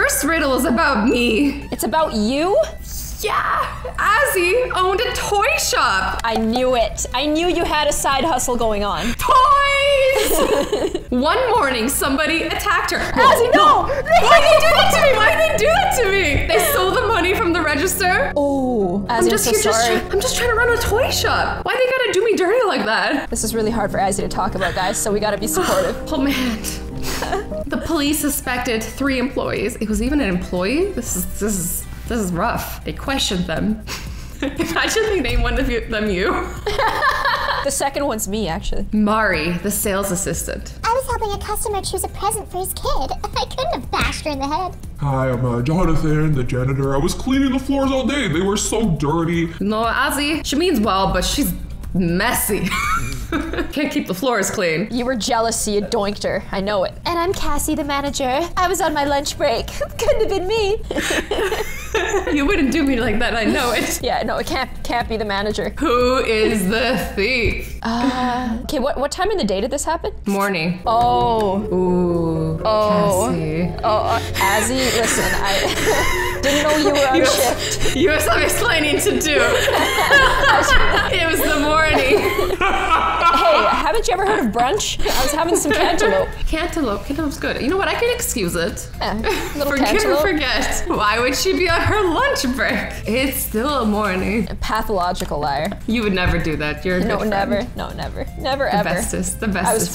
first riddle is about me. It's about you? Yeah, Azzy owned a toy shop. I knew it. I knew you had a side hustle going on. Toys! One morning, somebody attacked her. Azzy, no! Why did they do that to me? Why did they do that to me? They stole the money from the register. Oh, Azzy, I'm I'm, just so here, just sorry. try- I'm just trying to run a toy shop. Why they gotta do me dirty like that? This is really hard for Azzy to talk about, guys, so we gotta be supportive. Oh man. The police suspected three employees. It was even an employee. This is this is this is rough. They questioned them. Imagine they name one of you, them you. the second one's me, actually. Mari, the sales assistant. I was helping a customer choose a present for his kid. I couldn't have bashed her in the head. Hi, I'm uh, Jonathan, the janitor. I was cleaning the floors all day. They were so dirty. No, Azzy, she means well, but she's messy. Can't keep the floors clean. You were jealous, so you doinked her. I know it. And I'm Cassie, the manager. I was on my lunch break. Couldn't have been me. You wouldn't do me like that, I know it. yeah, no, it can't can't be the manager. Who is the thief? Okay, what what time in the day did this happen? Morning. Oh, Ooh, Oh. Cassie. oh, uh, Azzy, listen, I didn't know you were on You shift. You have some explaining to do. Haven't you ever heard of brunch? I was having some cantaloupe. Cantaloupe. Cantaloupe's good. You know what? I can excuse it. Yeah, little Forget and cantaloupe. forget. Why would she be on her lunch break? It's still a morning. Pathological liar. You would never do that. You're a No, good friend. never. No, never. Never The ever. The bestest. The bestest. I was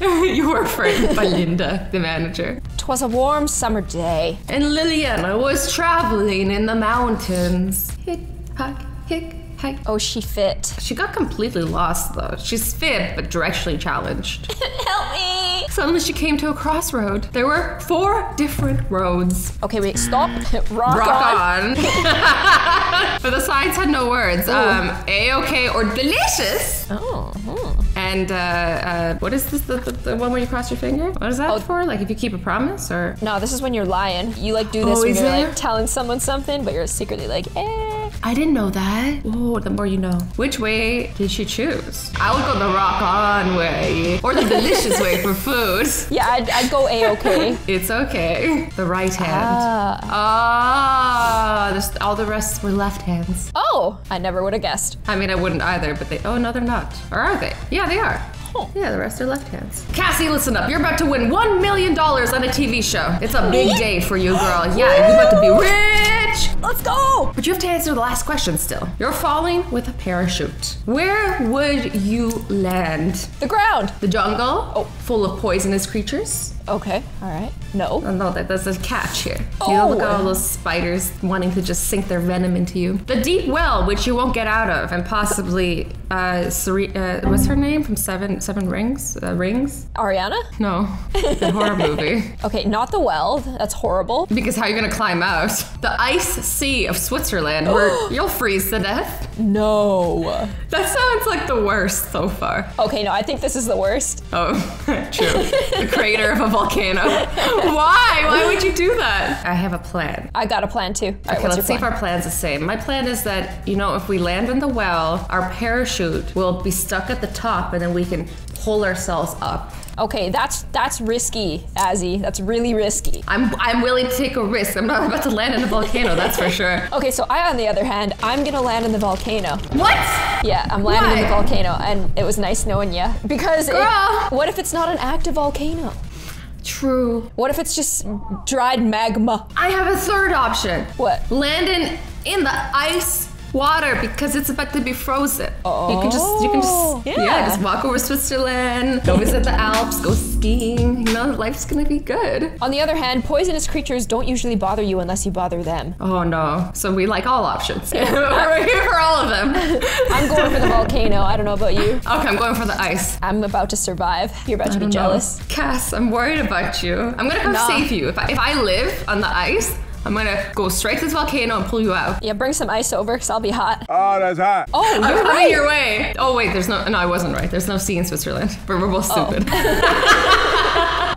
framed. you were framed by Linda, the manager. Twas a warm summer day. And Liliana was traveling in the mountains. Hick, hack, hick, hack. Oh, she fit. She got completely lost though. She's fit, but directionally challenged. Help me! Suddenly she came to a crossroad. There were four different roads. Okay, wait, stop. Rock, Rock on. on. but the signs had no words. Um, A-okay or delicious. Oh, hmm. And uh, uh, what is this? The, the, the one where you cross your finger? What is that Oh. for? Like if you keep a promise or? No, this is when you're lying. You like do this Oh, when you're like telling someone something, but you're secretly like, eh. I didn't know that. Oh, the more you know. Which way did she choose? I would go the rock on way or the delicious way for food. Yeah, I'd, I'd go a-okay. It's okay. The right hand. Ah, this- all the rest were left hands. Oh, I never would have guessed. I mean, I wouldn't either, but they. Oh no, they're not. Or are they? Yeah, they are. Oh. Yeah, the rest are left hands. Cassie, listen up. You're about to win $1 million on a TV show. It's a big day for you, girl. Yeah, you're about to be rich. Let's go! But you have to answer the last question still. You're falling with a parachute. Where would you land? The ground. The jungle? Oh, full of poisonous creatures? Okay, all right. No. Oh, no, that, there's a catch here. Oh. You know, look at all Oh. those spiders wanting to just sink their venom into you. The deep well, which you won't get out of, and possibly, uh, Sere- uh what's her name from Seven Seven Rings? Uh, Rings? Ariana? No, the horror movie. Okay, not the well. That's horrible. Because how are you gonna climb out? The ice sea of Switzerland, where you'll freeze to death. No. That sounds like the worst so far. Okay, no, I think this is the worst. Oh, true. the crater of a volcano. Why? Why would you do that? I have a plan. I got a plan too. All right, Okay, what's let's your see if our plan's the same. My plan is that, you know, if we land in the well, our parachute will be stuck at the top and then we can pull ourselves up. Okay, that's that's risky, Azzy. That's really risky. I'm I'm willing to take a risk. I'm not about to land in a volcano, that's for sure. Okay, so I, on the other hand, I'm gonna land in the volcano. What? Yeah, I'm landing in the volcano, and it was nice knowing you. Because it- what if it's not an active volcano? True. What if it's just dried magma? I have a third option. What? Landing in the ice water because it's about to be frozen. You can just you can Oh, just yeah. just walk over Switzerland, go visit the Alps, go skiing. You know, life's gonna be good. On the other hand, poisonous creatures don't usually bother you unless you bother them. Oh no. So we like all options. We're here for all of them. I'm going for the volcano. I don't know about you. Okay, I'm going for the ice. I'm about to survive. You're about to be don't know. jealous. Cass, I'm worried about you. I'm gonna come save you. If I, if I live on the ice, I'm gonna go straight to this volcano and pull you out. Yeah, bring some ice over, cause I'll be hot. Oh, that's hot. Oh, I'm you're coming right. your way. Oh wait, there's no. No, I wasn't right. There's no sea in Switzerland. But we're both Oh.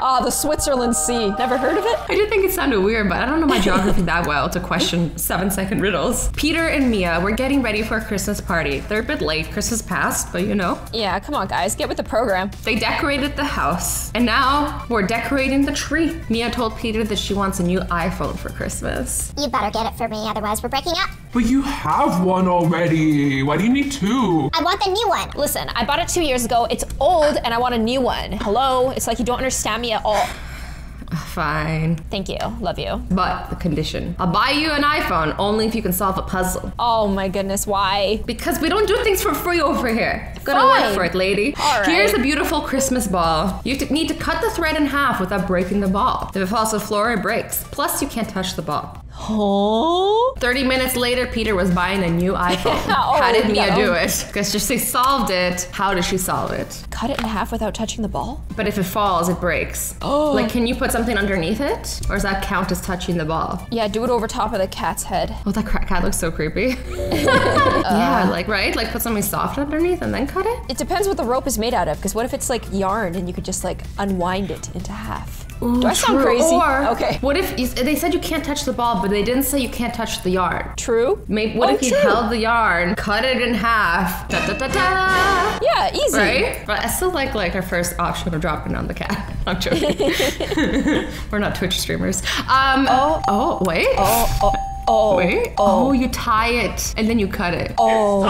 stupid. Ah, the Switzerland Sea. Never heard of it? I did think it sounded weird, but I don't know my geography that well to question seven second riddles. Peter and Mia were getting ready for a Christmas party. They're a bit late, Christmas passed, but you know. Yeah, come on, guys. Get with the program. They decorated the house, and now we're decorating the tree. Mia told Peter that she wants a new iPhone for Christmas. You better get it for me, otherwise we're breaking up. But you have one already. Why do you need two? I want the new one. Listen, I bought it two years ago. It's old and I want a new one. Hello? It's like you don't understand me at all. Fine. Thank you. Love you. But the condition I'll buy you an iPhone only if you can solve a puzzle. Oh my goodness, why? Because we don't do things for free over here. Gotta work for it, lady. All right. Here's a beautiful Christmas ball. You need to cut the thread in half without breaking the ball. If it falls to the floor, it breaks. Plus, you can't touch the ball. Oh? 30 minutes later, Peter was buying a new iPhone. Oh, How did Mia no. do it? Because she solved it. How did she solve it? Cut it in half without touching the ball? But if it falls, it breaks. Oh. Like, can you put something underneath it? Or does that count as touching the ball? Yeah, do it over top of the cat's head. Oh, that cat looks so creepy. yeah, uh-huh. like, right? Like, put something soft underneath and then cut it? It depends what the rope is made out of, because what if it's like yarn and you could just like unwind it into half? Do I sound True. crazy? Or, okay. What if you, they said you can't touch the ball, but they didn't say you can't touch the yarn? True? Maybe what Oh, if you true. held the yarn, cut it in half, da da da da, Yeah, easy. right? But I still like like our first option of dropping on the cat. I'm joking. We're not Twitch streamers. Um. Oh. Oh. Wait. Oh, oh, oh. Wait. Oh. you tie it and then you cut it. Oh,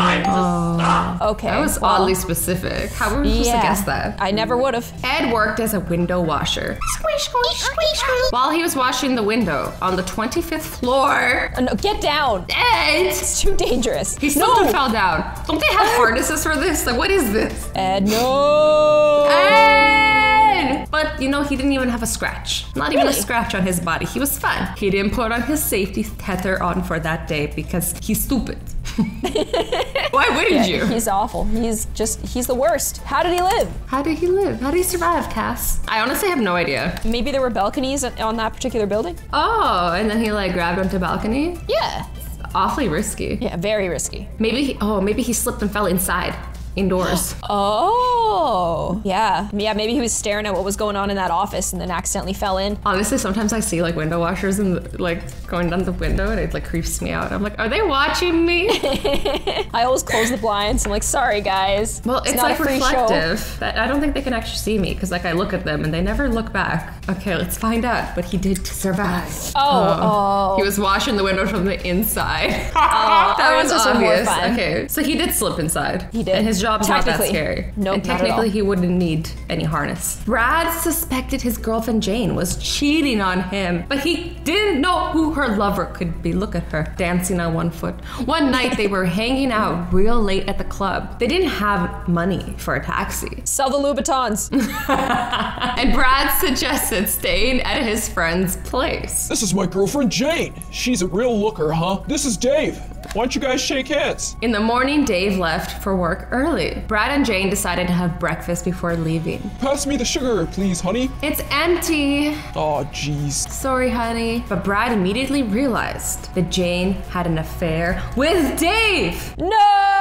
okay. That was well, oddly specific. How were we supposed to guess that? I never would have. Ed worked as a window washer. Squish, squish, squish, squish. While he was washing the window on the 25th floor, Uh, no, get down. Ed, It's too dangerous. he slipped and no. fell down. Don't they have harnesses for this? Like, what is this? Ed, no. Ed! But you know, he didn't even have a scratch. Not even a scratch on his body. He was fine. He didn't put on his safety tether on for that day because he's stupid. Why wouldn't you? He's awful. He's just, he's the worst. How did he live? How did he live? How did he survive, Cass? I honestly have no idea. Maybe there were balconies on- on that particular building? Oh, and then he like grabbed onto a balcony. Yeah. Awfully risky. Yeah, very risky. Maybe he, oh, maybe he slipped and fell inside, indoors. Oh. Yeah. Yeah, maybe he was staring at what was going on in that office and then accidentally fell in. Honestly, sometimes I see like window washers and like going down the window, and it like creeps me out. I'm like, are they watching me? I always close the blinds. I'm like, sorry, guys. Well, it's, not like show. reflective. That I don't think they can actually see me because like I look at them and they never look back. Okay, let's find out. But he did survive. Oh, um, oh. He was washing the window from the inside. Oh, that was obvious. Okay, so he did slip inside. He did. And his job's not that Technically. scary. Nope, And technically, he wouldn't need any harness. Brad suspected his girlfriend Jane was cheating on him, but he didn't know who her lover could be. Look at her dancing on one foot. One night they were hanging out real late at the club. They didn't have money for a taxi. Sell the Louboutins. And Brad suggested staying at his friend's place. This is my girlfriend Jane. She's a real looker, huh? This is Dave. Why don't you guys shake hands? In the morning, Dave left for work early. Brad and Jane decided to have breakfast before leaving. Pass me the sugar, please, honey. It's empty. Oh, jeez. Sorry, honey. But Brad immediately realized that Jane had an affair with Dave. no!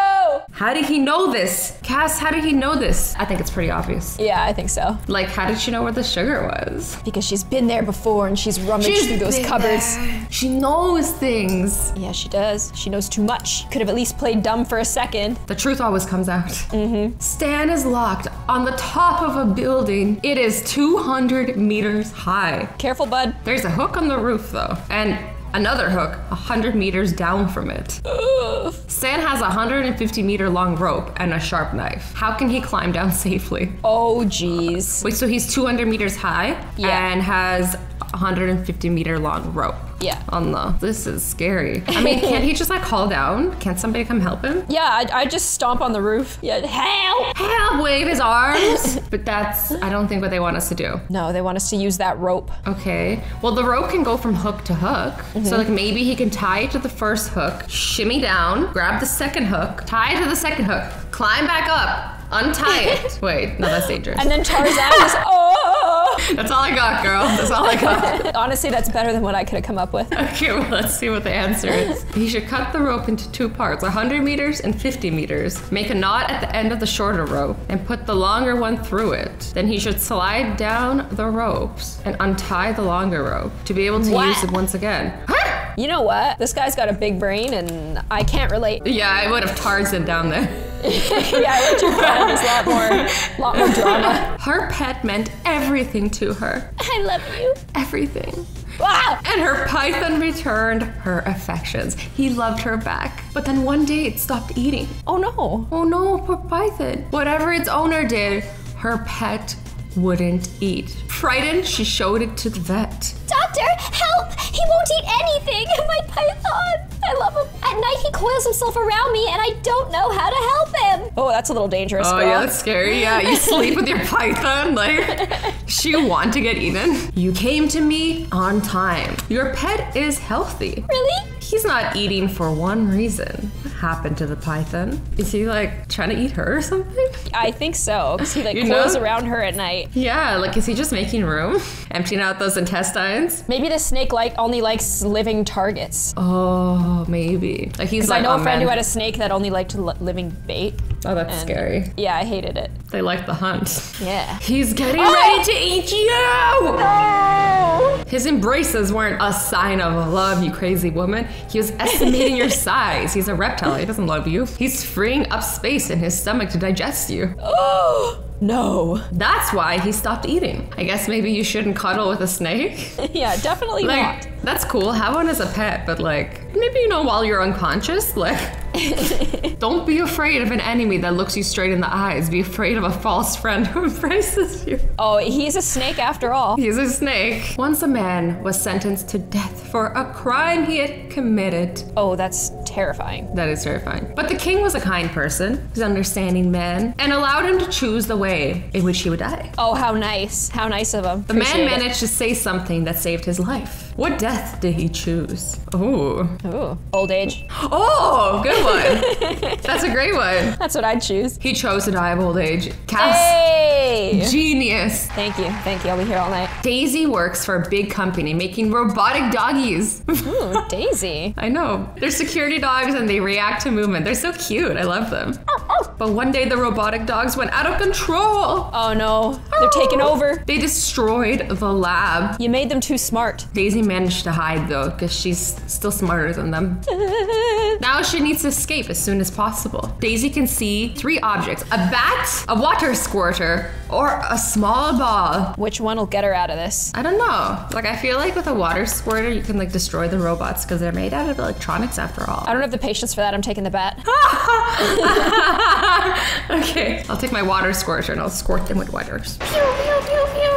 How did he know this? Cass, how did he know this? I think it's pretty obvious. Yeah, I think so. Like, how did she know where the sugar was? Because she's been there before and she's rummaged through those cupboards. there. She knows things. Yeah, she does. She knows too much. Could have at least played dumb for a second. The truth always comes out. Mm-hmm. Stan is locked on the top of a building. It is 200 meters high. Careful, bud. There's a hook on the roof, though, and another hook 100 meters down from it. Ugh. Stan has a 150 meter long rope and a sharp knife. How can he climb down safely? Oh, jeez. Wait, so he's 200 meters high Yeah. and has 150 meter long rope. Yeah. On the. This is scary. I mean, can't he just like call down? Can't somebody come help him? Yeah, I, I just stomp on the roof. Yeah, help! Help! Wave his arms. but that's, I don't think what they want us to do. No, they want us to use that rope. Okay. Well, the rope can go from hook to hook. So, mm-hmm. like, maybe he can tie it to the first hook, shimmy down, grab the second hook, tie it to the second hook, climb back up, untie it. Wait, no, that's dangerous. And then Tarzan is, oh! That's all I got, girl. That's all I got. Honestly, that's better than what I could have come up with. Okay, well, let's see what the answer is. He should cut the rope into two parts 100 meters and 50 meters. Make a knot at the end of the shorter rope and put the longer one through it. Then he should slide down the ropes and untie the longer rope to be able to What? use it once again. Huh? You know what? This guy's got a big brain and I can't relate. Yeah, I would have Tarzan down there. yeah, I let you a lot more, lot more drama. Her pet meant everything to her. I love you. Everything. Ah! And her python returned her affections. He loved her back. But then one day it stopped eating. Oh no. Oh no, poor python. Whatever its owner did, her pet wouldn't eat. Frightened, she showed it to the vet. Doctor, help! He won't eat anything! My python! I love him. At night, he coils himself around me, and I don't know how to help him. Oh, that's a little dangerous. Oh girl. yeah, that's scary. Yeah, you sleep with your python. Like, she want to get eaten. You came to me on time. Your pet is healthy. Really? He's not eating for one reason. Happened to the python? Is he like trying to eat her or something? I think so. Because he like You coils know? around her at night. Yeah, like is he just making room? Emptying out those intestines? Maybe the snake like only likes living targets. Oh, maybe. Like he's like, I know oh, a friend man. who had a snake that only liked li- living bait. Oh, that's scary. Yeah, I hated it. They like the hunt. Yeah. He's getting Oh! ready to eat you! Oh! His embraces weren't a sign of love, you crazy woman. He was estimating your size. He's a reptile. He doesn't love you. He's freeing up space in his stomach to digest you. Oh no. That's why he stopped eating. I guess maybe you shouldn't cuddle with a snake. yeah, definitely Like, not. That's cool. Have one as a pet, but like, maybe you know while you're unconscious, like, don't be afraid of an enemy that looks you straight in the eyes. Be afraid of a false friend who embraces you. Oh, he's a snake after all. He's a snake. Once a man was sentenced to death for a crime he had committed. Oh, that's terrifying. That is terrifying. But the king was a kind person, he's an understanding man, and allowed him to choose the way in which he would die. Oh, how nice. How nice of him. The man managed to say something that saved his life. What death did he choose? Oh. Ooh, old age. Oh, good one. That's a great one. That's what I'd choose. He chose to die of old age. Cass, Hey! genius. Thank you, thank you. I'll be here all night. Daisy works for a big company making robotic doggies. Ooh, Daisy. I know. They're security dogs and they react to movement. They're so cute. I love them. Oh, oh. But one day the robotic dogs went out of control. Oh no, they're taking oh. over. They destroyed the lab. You made them too smart. Daisy managed to hide though, because she's still smarter than them. Now she needs to escape as soon as possible. Daisy can see three objects a bat, a water squirter, or a small ball. Which one will get her out of this? I don't know. Like, I feel like with a water squirter, you can like destroy the robots because they're made out of electronics after all. I don't have the patience for that. I'm taking the bat. okay, I'll take my water squirter and I'll squirt them with waters.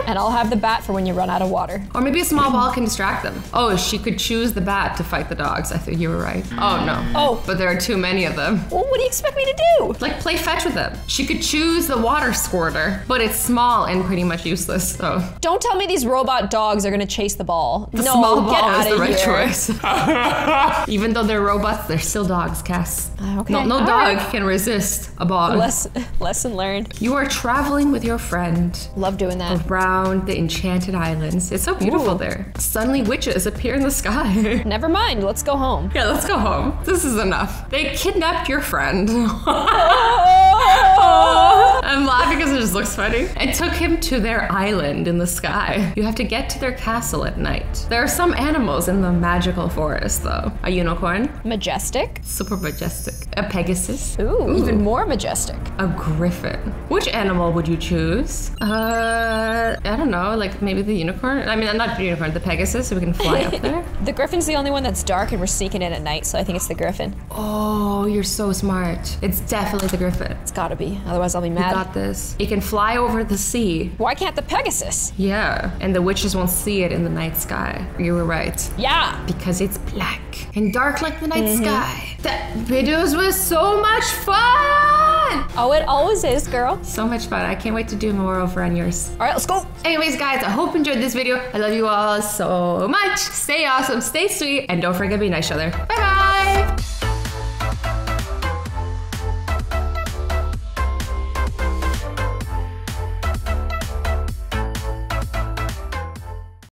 And I'll have the bat for when you run out of water. Or maybe a small ball can distract them. Oh, she could choose the bat to fight the dogs. I think you were right. Oh no. Oh. But there are too many of them. Well, what do you expect me to do? Like play fetch with them. She could choose the water squirter, but it's small and pretty much useless. So Don't tell me these robot dogs are gonna chase the ball. the no, small get ball is the right here. choice. Even though they're robots, they're still dogs, Cass. Ah, okay, No, no all dog right. can resist a ball. Less, lesson learned. You are traveling with your friend Love doing that. around the enchanted islands. It's so beautiful Ooh. there. Suddenly witches appear in the sky. Never mind. Let's go home. yeah, let's go home. This is enough. They kidnapped your friend. I'm laughing because it just looks funny. And took him to their island in the sky. You have to get to their castle at night. There are some animals in the magical forest, though. A unicorn, Majestic. super majestic. A pegasus, Ooh, even more majestic. a griffin. Which animal would you choose? Uh, I don't know. Like maybe the unicorn. I mean, I'm not the unicorn, the pegasus, so we can fly up there. The griffin's the only one that's dark and we're sneaking in at night, so I think it's the griffin. Oh, you're so smart. It's definitely the griffin. It's gotta be. Otherwise, I'll be mad. Got this. It can fly over the sea. Why can't the Pegasus? Yeah, and the witches won't see it in the night sky. You were right. Yeah. Because it's black and dark like the night mm-hmm. sky. That videos was so much fun! Oh, it always is, girl. So much fun. I can't wait to do more over on yours. All right, let's go. Anyways, guys, I hope you enjoyed this video. I love you all so much. Stay awesome, stay sweet, and don't forget to be nice to each other. Bye bye!